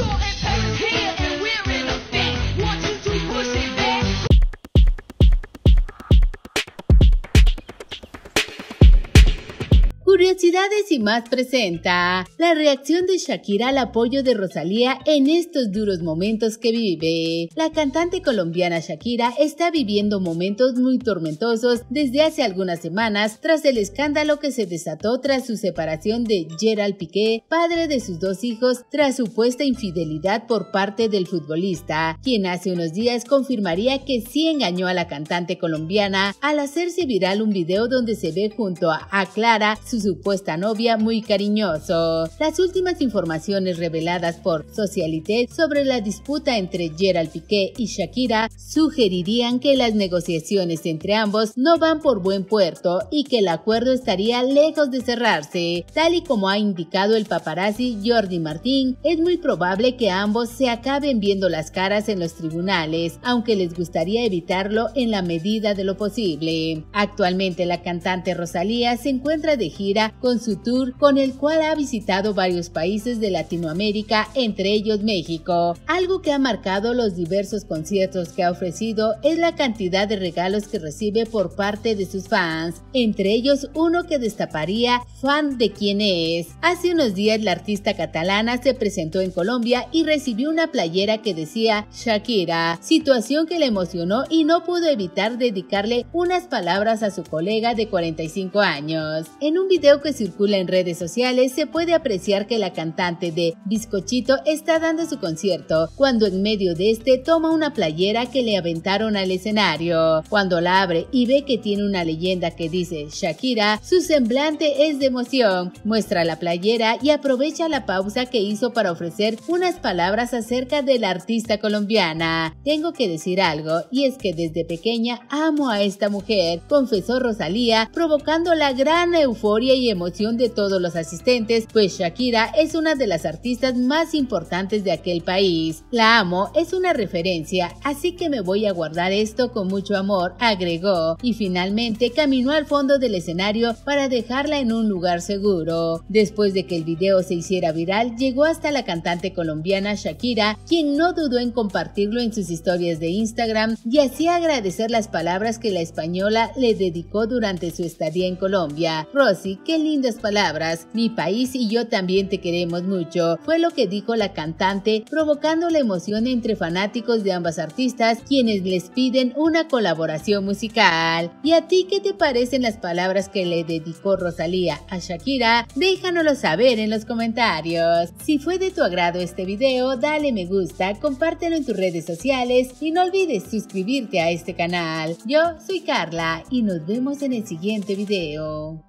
Cristo Curiosidades y más presenta la reacción de Shakira al apoyo de Rosalía en estos duros momentos que vive. La cantante colombiana Shakira está viviendo momentos muy tormentosos desde hace algunas semanas tras el escándalo que se desató tras su separación de Gerald Piqué, padre de sus dos hijos, tras supuesta infidelidad por parte del futbolista, quien hace unos días confirmaría que sí engañó a la cantante colombiana al hacerse viral un video donde se ve junto a, Clara, su supuesta novia muy cariñoso. Las últimas informaciones reveladas por Socialité sobre la disputa entre Gerald Piqué y Shakira sugerirían que las negociaciones entre ambos no van por buen puerto y que el acuerdo estaría lejos de cerrarse. Tal y como ha indicado el paparazzi Jordi Martín, es muy probable que ambos se acaben viendo las caras en los tribunales, aunque les gustaría evitarlo en la medida de lo posible. Actualmente la cantante Rosalía se encuentra de gira con su tour con el cual ha visitado varios países de Latinoamérica, entre ellos México. Algo que ha marcado los diversos conciertos que ha ofrecido es la cantidad de regalos que recibe por parte de sus fans, entre ellos uno que destaparía fan de quién es. Hace unos días la artista catalana se presentó en Colombia y recibió una playera que decía Shakira, situación que le emocionó y no pudo evitar dedicarle unas palabras a su colega de 45 años. En un video que circula en redes sociales se puede apreciar que la cantante de Bizcochito está dando su concierto, cuando en medio de este toma una playera que le aventaron al escenario. Cuando la abre y ve que tiene una leyenda que dice Shakira, su semblante es de emoción, muestra la playera y aprovecha la pausa que hizo para ofrecer unas palabras acerca de la artista colombiana. Tengo que decir algo, y es que desde pequeña amo a esta mujer, confesó Rosalía, provocando la gran euforia emoción de todos los asistentes, pues Shakira es una de las artistas más importantes de aquel país. La amo, es una referencia, así que me voy a guardar esto con mucho amor, agregó, y finalmente caminó al fondo del escenario para dejarla en un lugar seguro. Después de que el video se hiciera viral, llegó hasta la cantante colombiana Shakira, quien no dudó en compartirlo en sus historias de Instagram y así agradecer las palabras que la española le dedicó durante su estadía en Colombia. Rosy qué lindas palabras. Mi país y yo también te queremos mucho. Fue lo que dijo la cantante, provocando la emoción entre fanáticos de ambas artistas, quienes les piden una colaboración musical. ¿Y a ti qué te parecen las palabras que le dedicó Rosalía a Shakira? Déjanoslo saber en los comentarios. Si fue de tu agrado este video, dale me gusta, compártelo en tus redes sociales y no olvides suscribirte a este canal. Yo soy Carla y nos vemos en el siguiente video.